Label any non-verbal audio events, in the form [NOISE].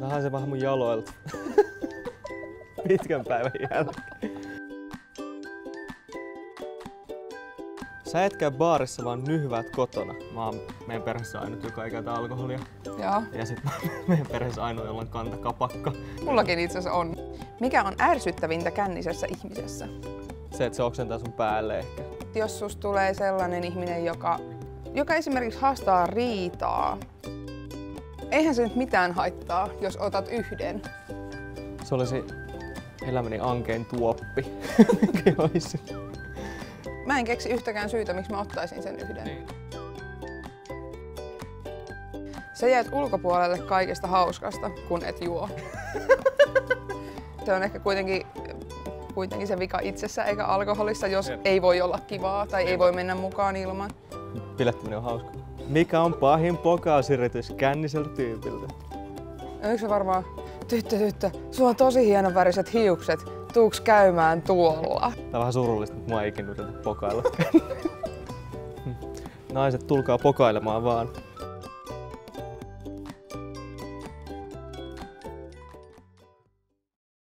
Vähän se vähän mun jaloilta. [LAUGHS] Pitkän päivän jälkeen. Sä et käy baarissa vaan nyhvät kotona. Mä oon meidän perheessä ainut, joka ei käytä alkoholia. Joo. Ja sit mä [LAUGHS] meidän perheessä ainoa, jolla on kantakapakka. Mullakin itse asiassa on. Mikä on ärsyttävintä kännisessä ihmisessä? Se, että se oksentaa sun päälle ehkä. Jos sus tulee sellainen ihminen, joka, joka esimerkiksi haastaa riitaa, eihän se nyt mitään haittaa, jos otat yhden. Se olisi elämäni ankein tuoppi. Olisi? Mä en keksi yhtäkään syytä, miksi mä ottaisin sen yhden. Niin. Sä jäät ulkopuolelle kaikesta hauskasta, kun et juo. [LAUGHS] se on ehkä kuitenkin, kuitenkin se vika itsessä eikä alkoholissa, jos Jep. ei voi olla kivaa tai ei voi mennä mukaan ilman. Bilettäminen on hauska. Mikä on pahin pokausyritys känniseltä tyypiltä? Eikö se varmaan, tyttö, tyttö, sulla on tosi hieno väriset hiukset, tuuks käymään tuolla? Tää on vähän surullista, mutta mua ei ikinä yritä pokailla. [LAUGHS] Naiset, tulkaa pokailemaan vaan.